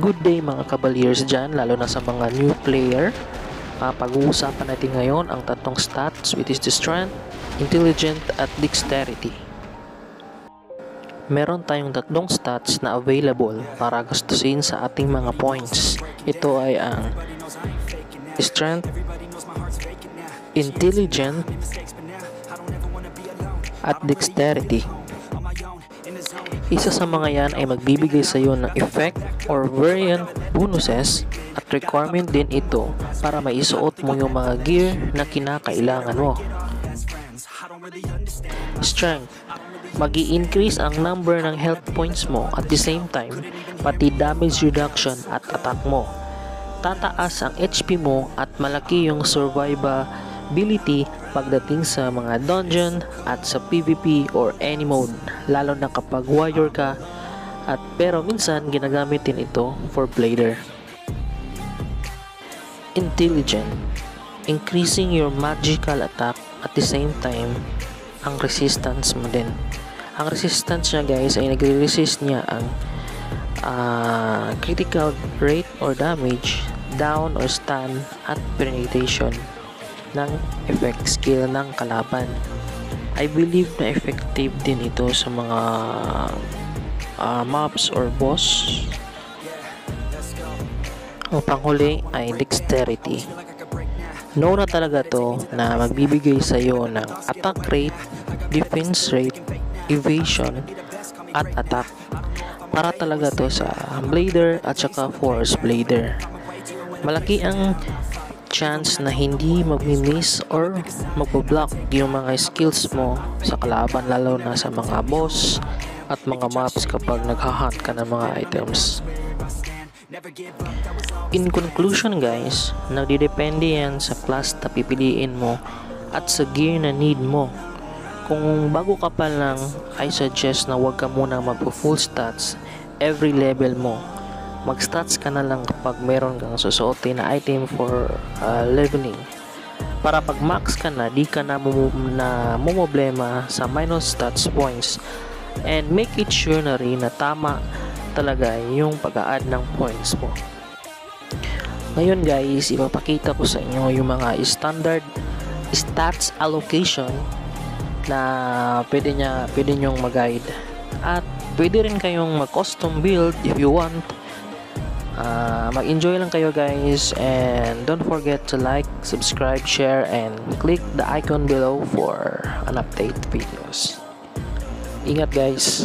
Good day mga Cavaliers dyan, lalo na sa mga new player. Uh, pag-uusapan natin ngayon ang tatlong stats which is the strength, intelligent at dexterity. Meron tayong tatlong stats na available para gastusin sa ating mga points. Ito ay ang strength, intelligent, at dexterity. Isa sa mga yan ay magbibigay sa iyo ng effect or variant bonuses at requirement din ito para maisuot mo yung mga gear na kinakailangan mo. Strength mag increase ang number ng health points mo at the same time pati damage reduction at attack mo. Tataas ang HP mo at malaki yung survivability pagdating sa mga dungeon at sa PvP or any mode lalo na kapag warrior ka. At pero minsan ginagamit din ito for blader intelligent. Increasing your magical attack at the same time ang resistance mo din. Ang resistance niya guys ay nagre-resist niya ang uh, critical rate or damage down or stun at penetration ng effect skill ng kalaban. I believe na effective din ito sa mga uh, mobs or boss. O panghuli ay dexterity. Know na talaga to na magbibigay sa iyo ng attack rate, defense rate, evasion, at attack. Para talaga to sa blader at saka force blader. Malaki ang chance na hindi magmi-miss or magpo-block yung mga skills mo sa kalaban lalo na sa mga boss at mga maps kapag naghahunt ka ng mga items. In conclusion guys, nagdidepende yan sa class na pipiliin mo at sa gear na need mo. Kung bago ka pa lang, I suggest na huwag ka muna magpo-full stats every level mo mag-stats ka na lang kapag meron kang susuotin na item for uh, leveling. Para pag max ka na di ka na, mum- na mumoblema sa minus stats points. And make it sure na rin na tama talaga yung pag-add ng points mo. Ngayon guys ipapakita ko sa inyo yung mga standard stats allocation na pwede niya pwede nyong mag-guide. At pwede rin kayong mag-custom build if you want uh, mag-enjoy lang kayo guys and don't forget to like, subscribe, share and click the icon below for an update videos. Ingat guys!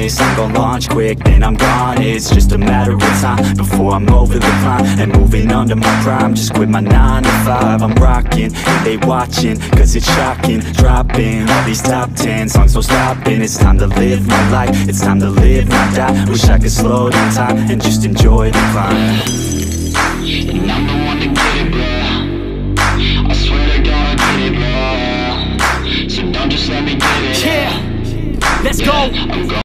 Honest, I'm gon' launch quick Then I'm gone, it's just a matter of time Before I'm over the climb And moving under my prime. Just quit my 9 to 5 I'm rocking, they watching Cause it's shocking. Dropping all these top 10 songs So stopping. It's time to live my life It's time to live, not die. Wish I could slow down time And just enjoy the climb. And I'm the one to get it, bro I swear to God I get it, bro So don't just let me get it. Yeah, let's go